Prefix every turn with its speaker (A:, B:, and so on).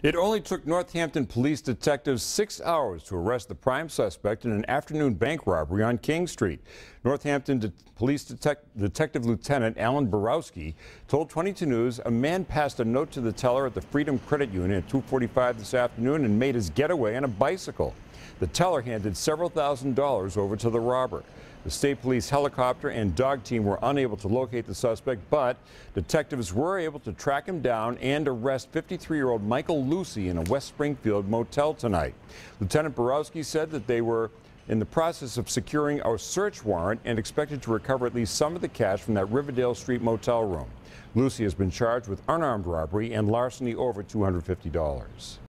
A: It only took Northampton police detectives six hours to arrest the prime suspect in an afternoon bank robbery on King Street. Northampton De Police Detec Detective Lieutenant Alan Borawski told 22 News a man passed a note to the teller at the Freedom Credit Union at 2:45 this afternoon and made his getaway on a bicycle. The teller handed several thousand dollars over to the robber. The state police helicopter and dog team were unable to locate the suspect, but detectives were able to track him down and arrest 53-year-old Michael Lucy in a West Springfield motel tonight. Lieutenant Borawski said that they were in the process of securing a search warrant and expected to recover at least some of the cash from that Riverdale Street motel room. Lucy has been charged with unarmed robbery and larceny over $250.